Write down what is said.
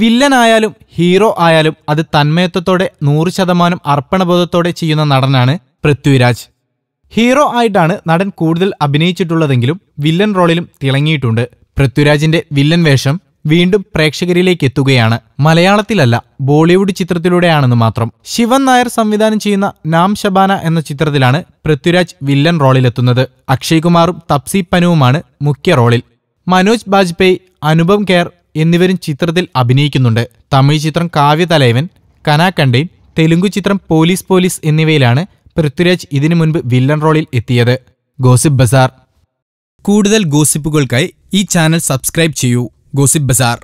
വില്ലനായാലും hero ആയാലും അത് തന്മയത്വത്തോടെ നൂറ് ശതമാനം അർപ്പണബോധത്തോടെ ചെയ്യുന്ന നടനാണ് പൃഥ്വിരാജ്. ഹീറോ ആയിട്ടാണ് നടൻ കൂടുതൽ അഭിനയിച്ചിട്ടുള്ളതെങ്കിലും വില്ലൻ റോളിലും തിളങ്ങിയിട്ടുണ്ട്. പൃഥ്വിരാജിന്റെ വില്ലൻ വേഷം വീണ്ടും പ്രേക്ഷകരിലേക്ക് എത്തുകയാണ്. മലയാളത്തിലല്ല ബോളിവുഡ് ചിത്രത്തിലൂടെയാണെന്ന് മാത്രം. ശിവൻ നായർ സംവിധാനം ചെയ്യുന്ന നാം ശബാന എന്ന ചിത്രത്തിലാണ് പൃഥ്വിരാജ് വില്ലൻ റോളിലെത്തുന്നത്. അക്ഷയ് കുമാറും തപ്സി പനുവുമാണ് മുഖ്യ റോളിൽ. മനോജ് ബാജ്പേയി അനുപം കെയർ എന്നിവരും ചിത്രത്തിൽ അഭിനയിക്കുന്നുണ്ട്. തമിഴ് ചിത്രം കാവ്യതലൈവൻ കനാക്കണ്ടൈൻ തെലുങ്കു ചിത്രം പോലീസ് പോലീസ് എന്നിവയിലാണ് പൃഥ്വിരാജ് ഇതിനു മുൻപ് വില്ലൻ റോളിൽ എത്തിയത്. Gossip bazaar. കൂടുതൽ ഗോസിപ്പുകൾക്കായി ഈ ചാനൽ സബ്സ്ക്രൈബ് ചെയ്യൂ. Gossip bazaar.